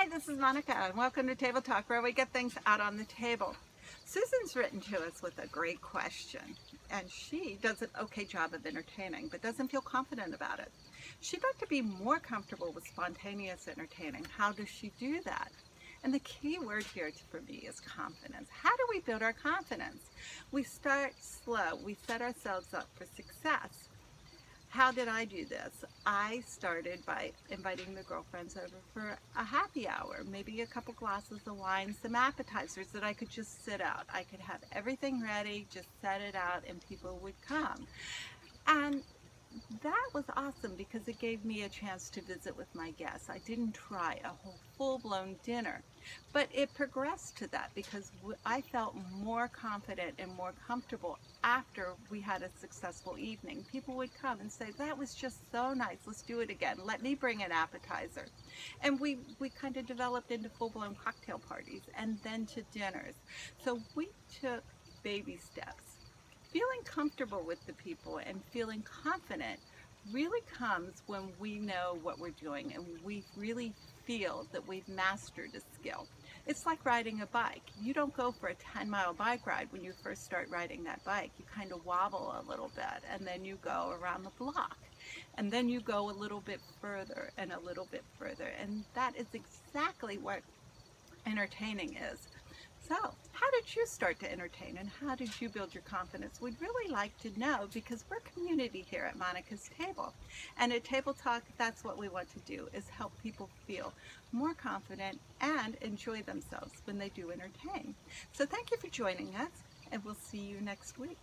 Hi, this is Monica, and welcome to Table Talk, where we get things out on the table. Susan's written to us with a great question, and she does an okay job of entertaining, but doesn't feel confident about it. She'd like to be more comfortable with spontaneous entertaining. How does she do that? And the key word here for me is confidence. How do we build our confidence? We start slow. We set ourselves up for success. How did I do this? I started by inviting the girlfriends over for a happy hour, maybe a couple glasses of wine, some appetizers that I could just sit out. I could have everything ready, just set it out, and people would come. And that was awesome because it gave me a chance to visit with my guests. I didn't try a whole full-blown dinner, but it progressed to that because I felt more confident and more comfortable after we had a successful evening. People would come and say, that was just so nice, let's do it again. Let me bring an appetizer. And we, we kind of developed into full-blown cocktail parties and then to dinners. So we took baby steps feeling comfortable with the people and feeling confident really comes when we know what we're doing and we really feel that we've mastered a skill. It's like riding a bike. You don't go for a 10 mile bike ride when you first start riding that bike. You kind of wobble a little bit and then you go around the block. And then you go a little bit further and a little bit further. And that is exactly what entertaining is. So, how did you start to entertain and how did you build your confidence? We'd really like to know because we're community here at Monica's Table. And at Table Talk, that's what we want to do, is help people feel more confident and enjoy themselves when they do entertain. So thank you for joining us and we'll see you next week.